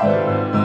Bye.